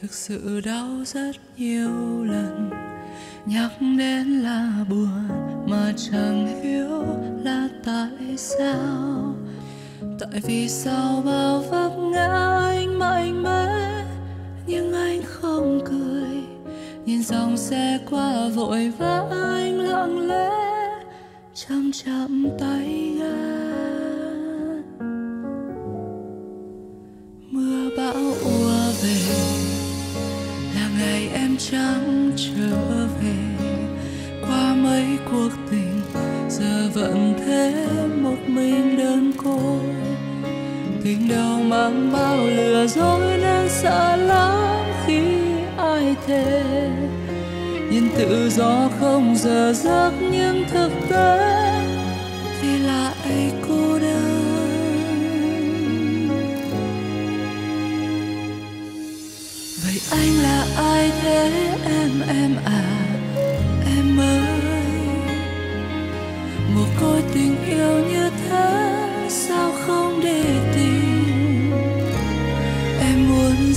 thực sự đau rất nhiều lần. Nhắc đến là buồn, mà chẳng hiểu là tại sao. Tại vì sau bao vấp ngã anh mạnh mẽ, nhưng anh không cười. Nhìn dòng xe qua vội vã anh lặng lẽ, chậm chậm tay ga ngày em chẳng trở về. Qua mấy cuộc tình, giờ vẫn thế một mình đơn côi. Tình đầu mang bao lừa dối nên sợ lắm khi ai thề. Nhìn tự do không giờ giấc, nhưng thực tế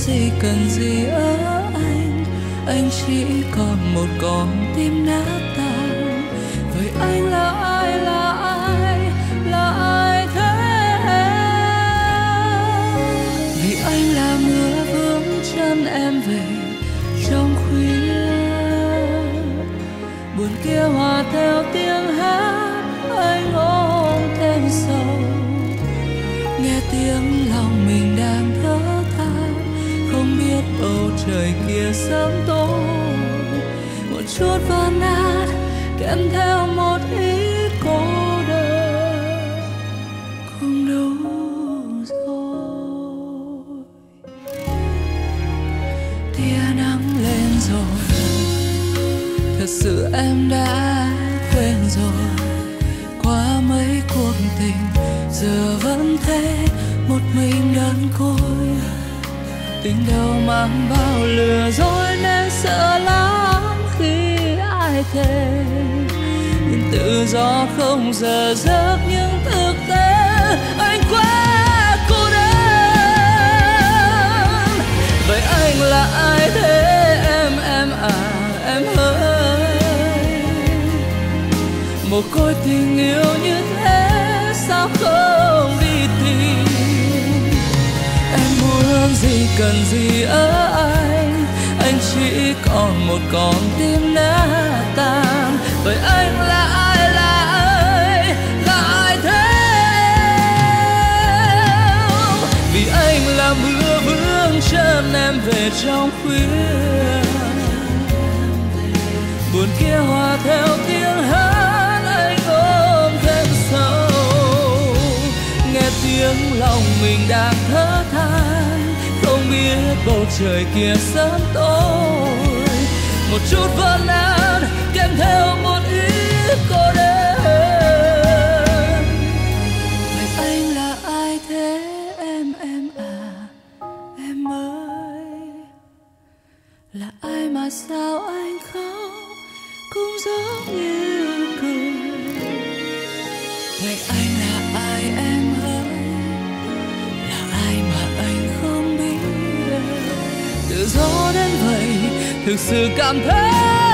gì cần gì ở anh anh chỉ còn một con tim nát tan. Vậy anh là ai là ai là ai thế? Vì anh là mưa vướng chân em về trong khuya. Buồn kia hòa theo tiếng hát, anh ôm thêm sâu nghe tiếng lòng mình đang thở bầu trời kia sớm tối. Một chút vỡ nát kèm theo một ít cô đơn. Không đủ rồi. Tia nắng lên rồi. Thật sự em đã quên rồi. Qua mấy cuộc tình, giờ vẫn thế, một mình đơn côi tình đâu mang bao lừa dối nên sợ lắm khi ai thề. Nhưng tự do không giờ giấc, nhưng thực tế anh quá cô đơn. Vậy anh là ai thế? Em em à em ơi. Một côi tình yêu như thế cần gì ở anh? Anh chỉ còn một con tim nát tan. Vậy anh là ai là ai là ai thế? Vì anh là mưa vương chân em về trong khuya. Buồn kia hòa theo tiếng hát anh ôm thêm sâu. Nghe tiếng lòng mình đang thở than biết bầu trời kia sớm tối. Một chút vỡ nát kèm theo một ít cô đơn. Vậy anh là ai thế? Em em à em ơi. Là ai mà sao anh khóc? Cũng giống như thực sự cảm thấy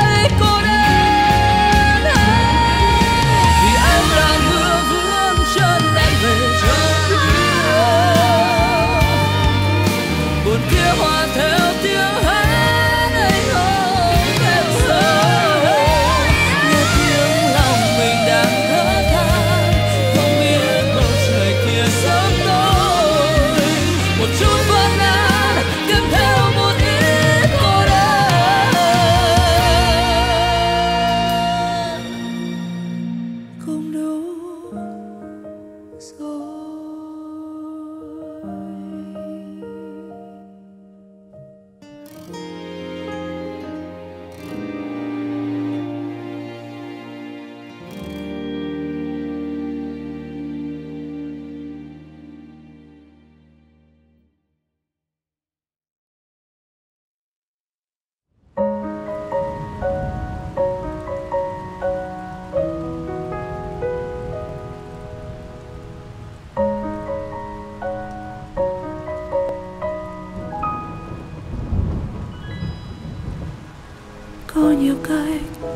nhiều cách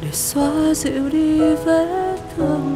để xóa dịu đi vết thương.